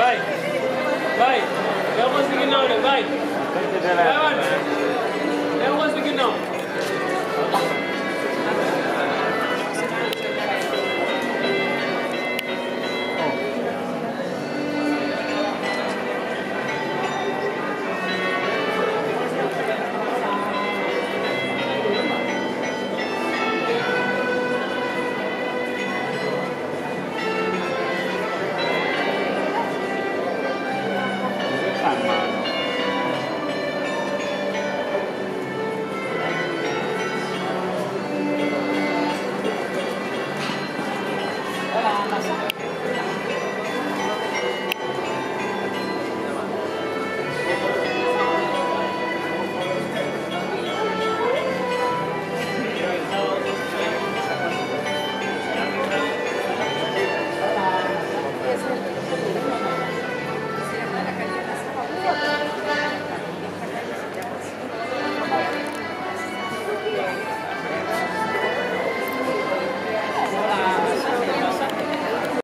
Baye Baye yow ko si ginnaaw de Baye 看吗？